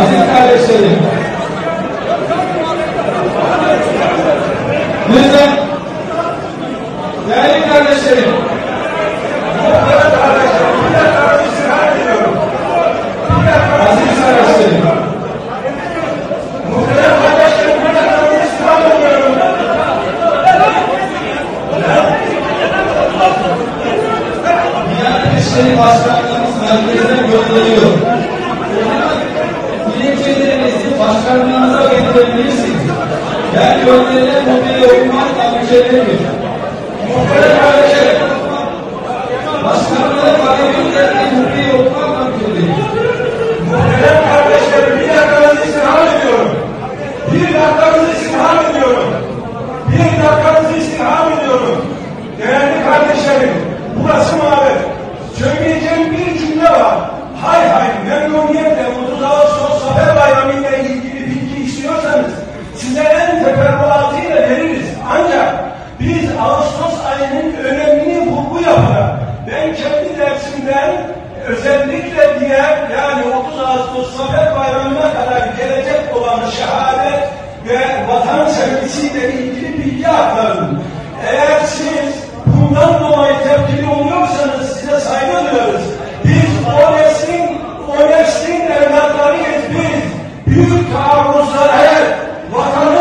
aziz kardeşlerim, lütfen, değerli kardeşlerim, aziz Ben gönderilen mobilya okumakla mükellefim. Muhterem kardeşlerim, başkanlığın talebinlerini mobilya okumakla mükellefim. Muhterem kardeşlerim bir dakikanızı istirham ediyorum. Bir dakikanızı istirham ediyorum. Bir dakikanızı istirham ediyorum. Değerli kardeşlerim, burası mabet. Söyleyeceğim bir cümle var. Hay hay memnuniyetle 30 Ağustos Zafer Bayramı ile ilgili bilgi istiyorsanız size en teferruatıyla veririz. Ancak biz Ağustos ayının önemini vurgu yaparak ben kendi dersimden özellikle diğer yani 30 Ağustos Zafer Bayramı'na kadar gelecek olan şehadet ve vatan sevgisiyle ilgili bilgi aktardım. Eğer siz bundan dolayı tepkili oluyorsanız size saygı duyuyoruz. Biz o neslin, o neslin evlatlarıyız biz. Büyük taarruzlara vatanın